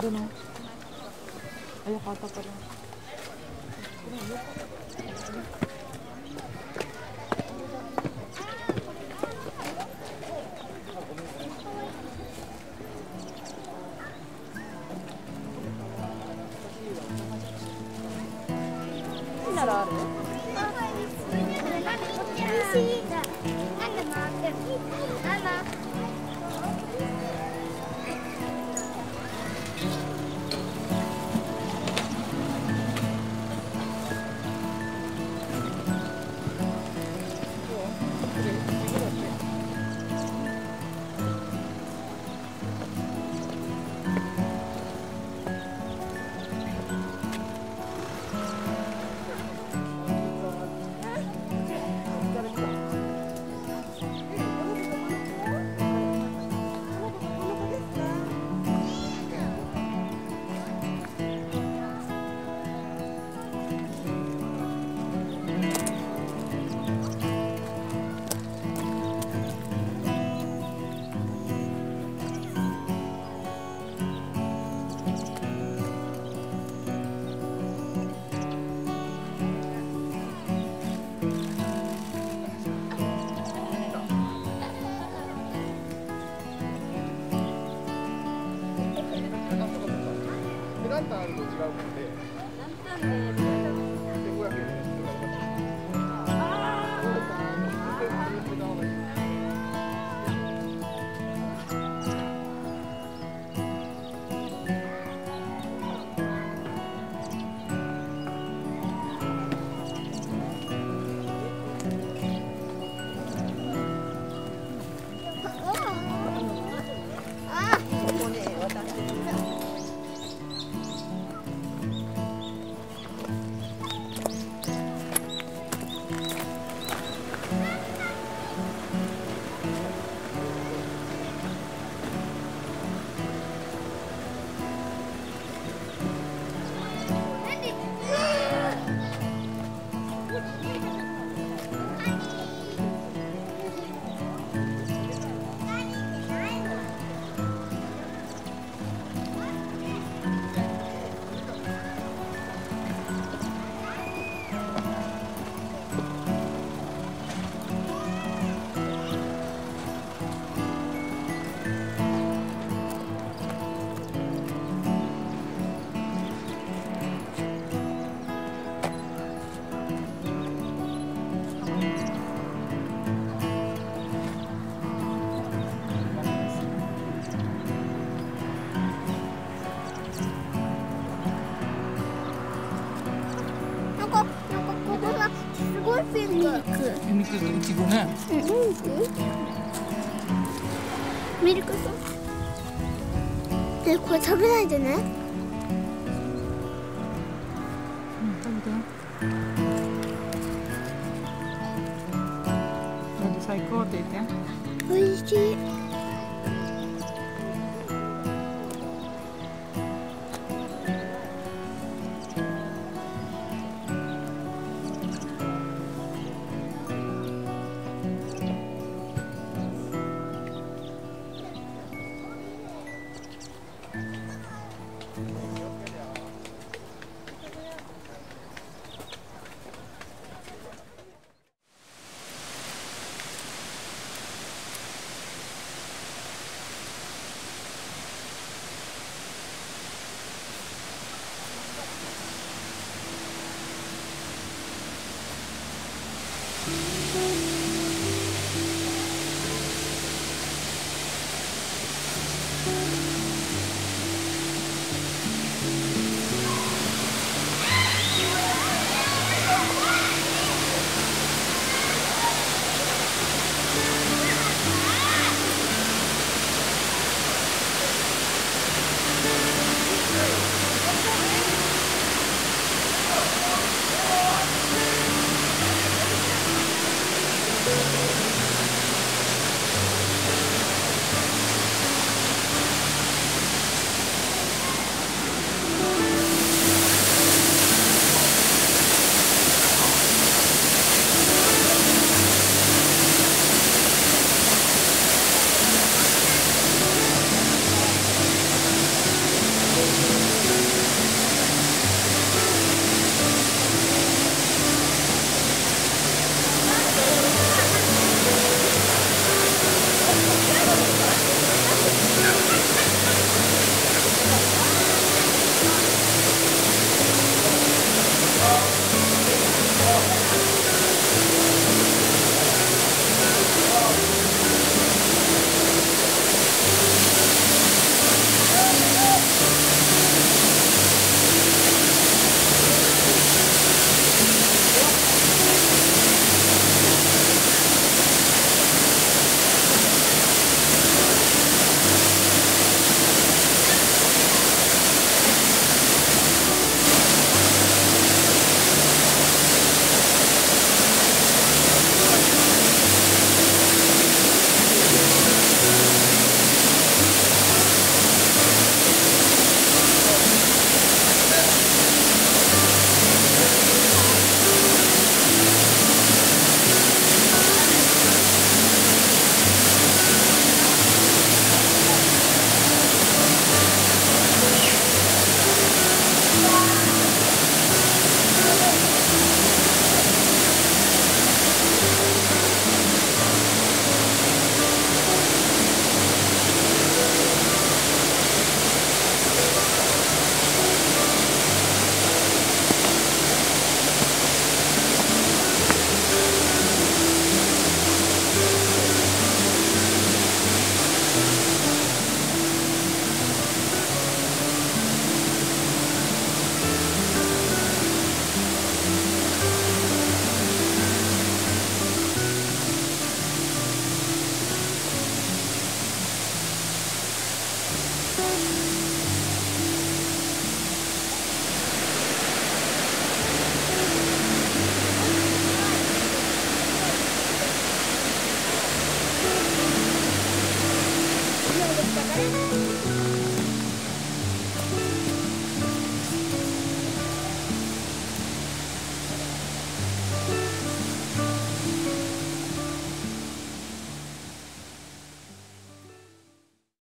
Doon o. Ayok ata pala. 나 すごいピンク。ミルクとイチゴね。ミルクミルクとで、これ食べないでね。うん、食べて。なんで最高って言って。おいしい。